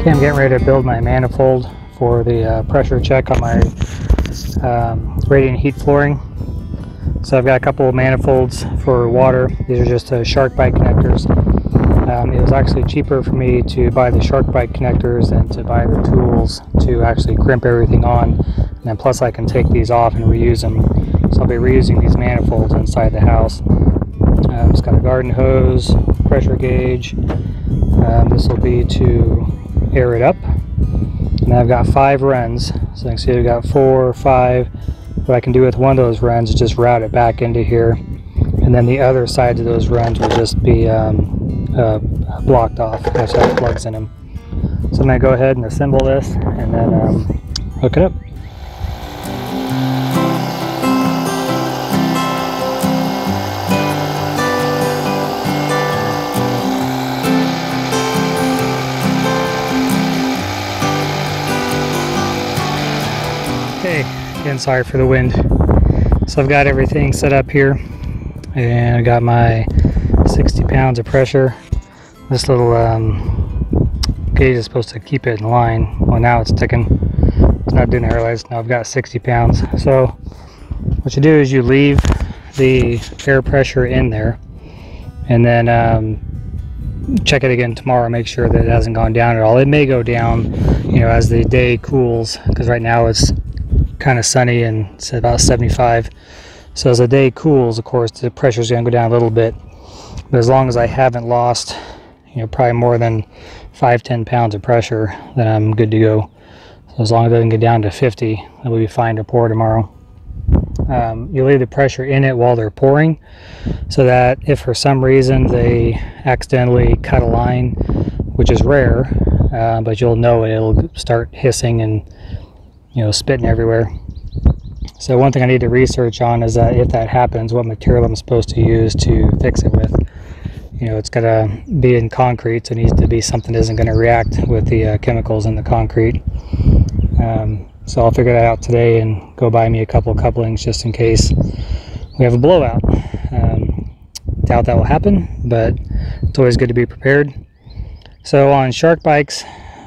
Okay, I'm getting ready to build my manifold for the uh, pressure check on my um, radiant heat flooring. So I've got a couple of manifolds for water. These are just uh, SharkBite connectors. Um, it was actually cheaper for me to buy the SharkBite connectors than to buy the tools to actually crimp everything on. And then plus I can take these off and reuse them. So I'll be reusing these manifolds inside the house. Um, it's got a garden hose, pressure gauge. Um, this will be to air it up. And I've got five runs. So you can see I've got four or five. What I can do with one of those runs is just route it back into here. And then the other sides of those runs will just be um, uh, blocked off. That's have plugs in them. So I'm going to go ahead and assemble this and then um, hook it up. Okay, again, sorry for the wind. So I've got everything set up here and I got my 60 pounds of pressure. This little um, gauge is supposed to keep it in line. Well, now it's ticking. It's not doing it. I realize now I've got 60 pounds. So what you do is you leave the air pressure in there and then um, check it again tomorrow. Make sure that it hasn't gone down at all. It may go down, you know, as the day cools because right now it's kind of sunny and it's about 75 so as the day cools of course the pressure is going to go down a little bit. But as long as I haven't lost you know probably more than 5 10 pounds of pressure then I'm good to go. So as long as it doesn't get down to 50 then we'll be fine to pour tomorrow. Um, you leave the pressure in it while they're pouring so that if for some reason they accidentally cut a line which is rare uh, but you'll know it it'll start hissing and you know, spitting everywhere. So one thing I need to research on is that if that happens, what material I'm supposed to use to fix it with. You know, it's to be in concrete, so it needs to be something that isn't going to react with the uh, chemicals in the concrete. Um, so I'll figure that out today and go buy me a couple couplings just in case we have a blowout. Um, doubt that will happen, but it's always good to be prepared. So on SharkBites,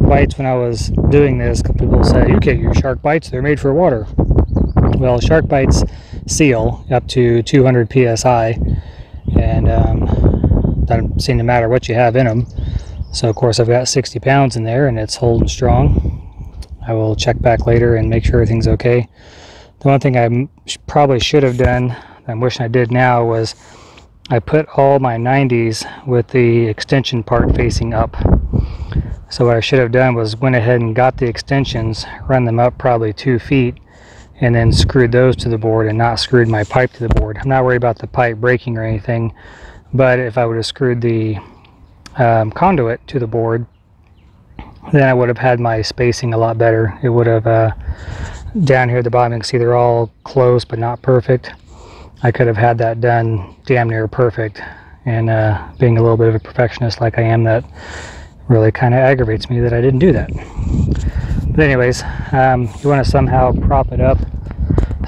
bites when I was doing this, people said, you can't use SharkBites, they're made for water. Well, SharkBites seal up to 200 psi, and um, doesn't seem to matter what you have in them. So, of course, I've got 60 pounds in there and it's holding strong. I will check back later and make sure everything's okay. The one thing I probably should have done, I'm wishing I did now, was I put all my 90s with the extension part facing up. So what I should have done was went ahead and got the extensions, run them up probably two feet, and then screwed those to the board and not screwed my pipe to the board. I'm not worried about the pipe breaking or anything, but if I would have screwed the um, conduit to the board, then I would have had my spacing a lot better. It would have, uh, down here at the bottom, you can see they're all close but not perfect. I could have had that done damn near perfect. And uh, being a little bit of a perfectionist like I am, that really kind of aggravates me that I didn't do that. But anyways, um, you want to somehow prop it up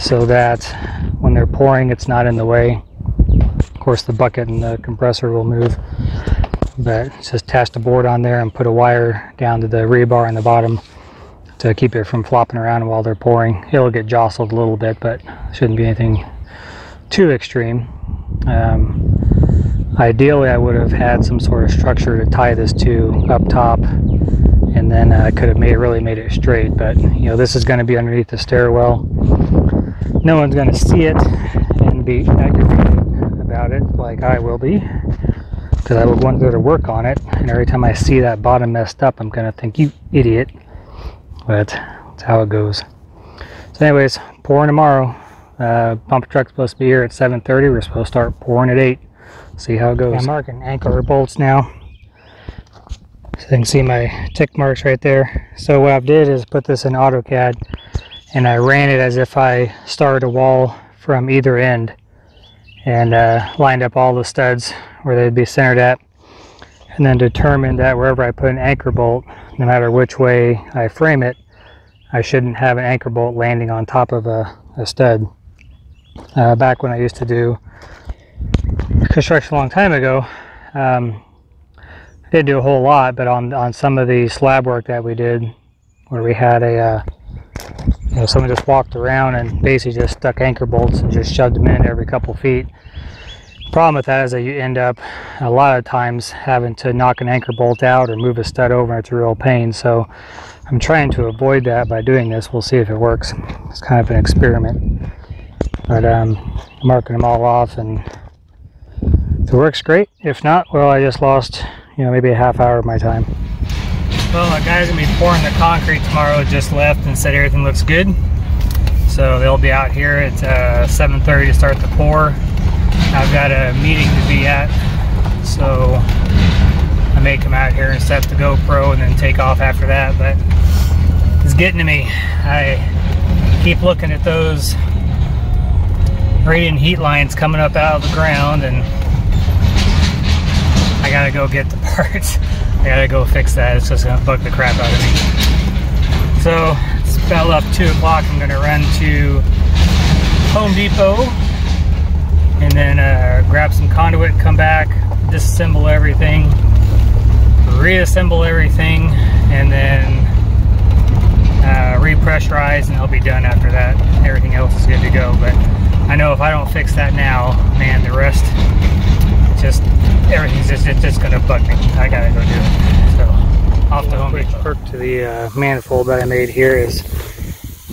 so that when they're pouring, it's not in the way. Of course, the bucket and the compressor will move, but just attach the board on there and put a wire down to the rebar on the bottom to keep it from flopping around while they're pouring. It'll get jostled a little bit, but shouldn't be anything too extreme. Um, Ideally, I would have had some sort of structure to tie this to up top, and then I could have made really made it straight. But you know, this is going to be underneath the stairwell. No one's going to see it and be aggravated about it, like I will be, because I would want to go to work on it. And every time I see that bottom messed up, I'm going to think, "You idiot!" But that's how it goes. So, anyways, pouring tomorrow. Uh, pump truck's supposed to be here at 7:30. We're supposed to start pouring at 8 see how it goes. I'm marking anchor bolts now. So you can see my tick marks right there. So what I did is put this in AutoCAD and I ran it as if I started a wall from either end and uh, lined up all the studs where they'd be centered at and then determined that wherever I put an anchor bolt, no matter which way I frame it, I shouldn't have an anchor bolt landing on top of a, a stud. Uh, back when I used to do construction a long time ago, um, I didn't do a whole lot, but on, on some of the slab work that we did, where we had a, uh, you know, someone just walked around and basically just stuck anchor bolts and just shoved them in every couple feet. Problem with that is that you end up a lot of times having to knock an anchor bolt out or move a stud over it's a real pain. So I'm trying to avoid that by doing this. We'll see if it works. It's kind of an experiment. But um, marking them all off and it works great. If not, well I just lost you know maybe a half hour of my time. Well the guys gonna be pouring the concrete tomorrow just left and said everything looks good. So they'll be out here at uh, 7.30 to start the pour. I've got a meeting to be at, so I may come out here and set the GoPro and then take off after that, but it's getting to me. I keep looking at those radiant heat lines coming up out of the ground and I gotta go get the parts. I gotta go fix that. It's just gonna bug the crap out of me. So it's about up two o'clock. I'm gonna run to Home Depot and then uh, grab some conduit, come back, disassemble everything, reassemble everything, and then uh, repressurize, and I'll be done after that. Everything else is good to go. But I know if I don't fix that now, man, the rest just everything's just it's just gonna bug me. I gotta go do it. So off the home. Quick perk to the uh, manifold that I made here is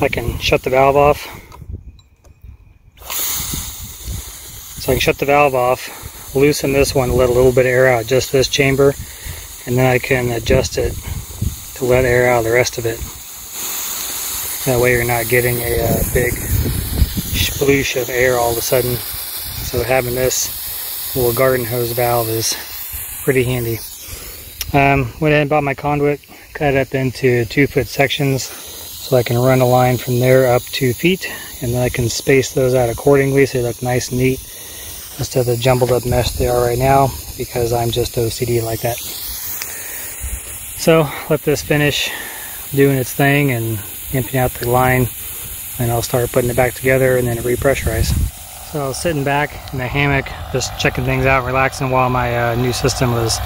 I can shut the valve off So I can shut the valve off, loosen this one, let a little bit of air out, just this chamber, and then I can adjust it to let air out of the rest of it. That way you're not getting a uh, big sploosh of air all of a sudden. So having this little garden hose valve is pretty handy. Um, went ahead and bought my conduit, cut it up into two foot sections so I can run a line from there up two feet and then I can space those out accordingly so they look nice and neat instead of the jumbled up mess they are right now because I'm just OCD like that. So let this finish doing its thing and emptying out the line and I'll start putting it back together and then repressurize. So I was sitting back in the hammock just checking things out relaxing while my uh, new system was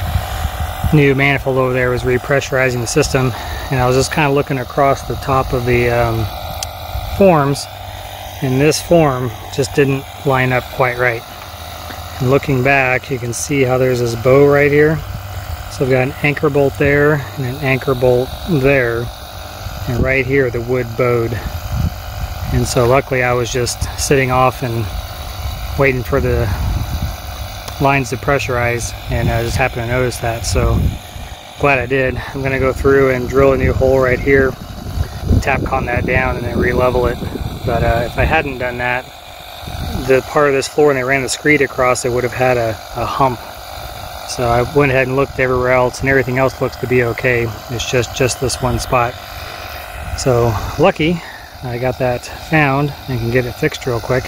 new manifold over there was repressurizing the system and I was just kind of looking across the top of the um, forms and this form just didn't line up quite right. And looking back, you can see how there's this bow right here. So I've got an anchor bolt there and an anchor bolt there. And right here, the wood bowed. And so luckily I was just sitting off and waiting for the lines to pressurize and I just happened to notice that. So glad I did. I'm gonna go through and drill a new hole right here, Tapcon that down and then re-level it. But uh, if I hadn't done that, the part of this floor when they ran the screed across it would have had a, a hump so I went ahead and looked everywhere else and everything else looks to be okay it's just just this one spot so lucky I got that found and can get it fixed real quick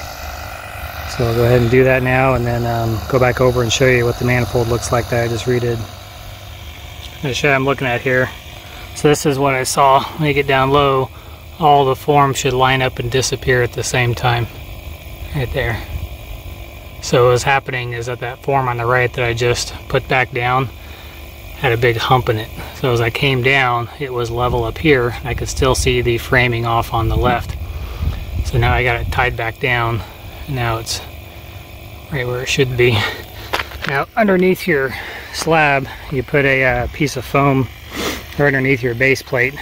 so I'll go ahead and do that now and then um, go back over and show you what the manifold looks like that I just redid the show I'm looking at here so this is what I saw when you get down low all the forms should line up and disappear at the same time right there. So what was happening is that that form on the right that I just put back down had a big hump in it. So as I came down, it was level up here. I could still see the framing off on the left. So now I got it tied back down. Now it's right where it should be. Now underneath your slab, you put a uh, piece of foam right underneath your base plate.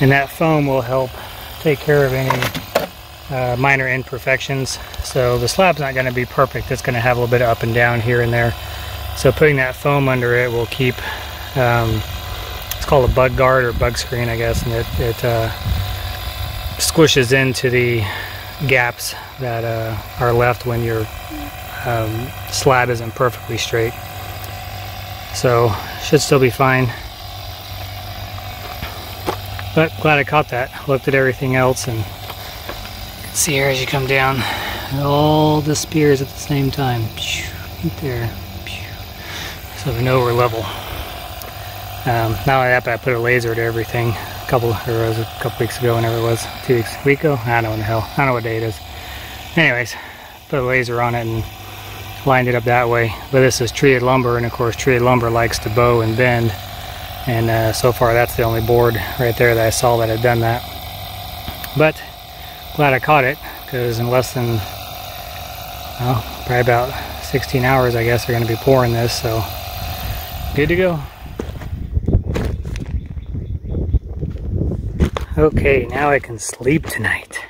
And that foam will help take care of any uh, minor imperfections. So the slab's not going to be perfect. It's going to have a little bit of up and down here and there. So putting that foam under it will keep, um, it's called a bug guard or bug screen, I guess, and it, it uh, squishes into the gaps that uh, are left when your um, slab isn't perfectly straight. So should still be fine. But glad I caught that. Looked at everything else and See here as you come down, all the spears at the same time. Right there. So we know we're level. Um, not only that, but I put a laser to everything a couple, or was a couple weeks ago, whenever it was, two weeks, week ago? I don't know when the hell, I don't know what day it is. Anyways, put a laser on it and lined it up that way. But this is treated lumber, and of course treated lumber likes to bow and bend. And uh, so far that's the only board right there that I saw that had done that. But glad I caught it, because in less than, well, probably about 16 hours I guess they're going to be pouring this, so good to go. Okay, now I can sleep tonight.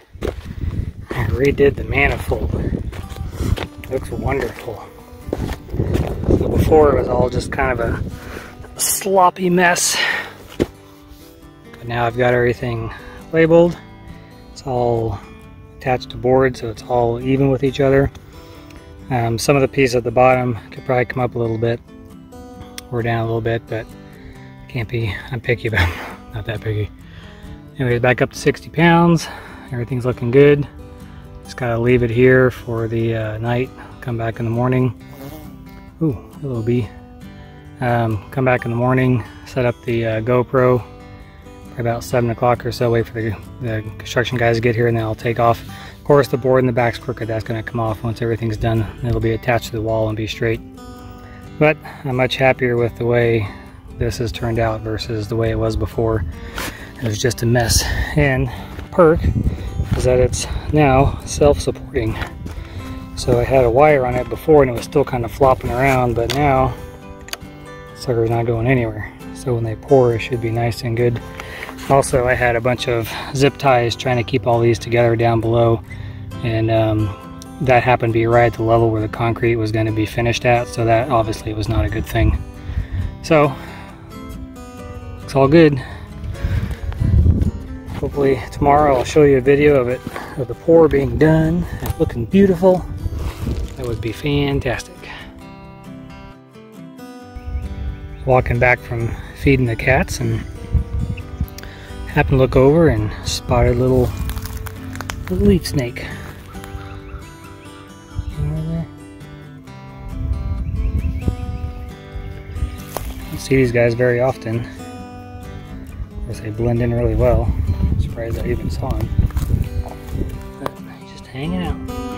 I redid the manifold. Looks wonderful. So before it was all just kind of a sloppy mess. But now I've got everything labeled. It's all attached to board so it's all even with each other. Um, some of the piece at the bottom could probably come up a little bit or down a little bit, but can't be, I'm picky about not that picky. Anyways, back up to 60 pounds. Everything's looking good. Just gotta leave it here for the uh, night. Come back in the morning. Ooh, hello bee. Um, come back in the morning, set up the uh, GoPro about 7 o'clock or so, wait for the, the, construction guys to get here and then I'll take off. Of course the board in the back's crooked, that's going to come off once everything's done. It'll be attached to the wall and be straight. But I'm much happier with the way this has turned out versus the way it was before. It was just a mess. And perk that it's now self-supporting. So I had a wire on it before and it was still kind of flopping around, but now sucker's not going anywhere. So when they pour, it should be nice and good. Also, I had a bunch of zip ties trying to keep all these together down below. And um, that happened to be right at the level where the concrete was going to be finished at. So that obviously was not a good thing. So, it's all good hopefully tomorrow I'll show you a video of it, of the pour being done, looking beautiful. That would be fantastic. Walking back from feeding the cats and happened to look over and spotted a little, little leaf snake. See these guys very often. Of course, they blend in really well I even saw him. But just hanging out.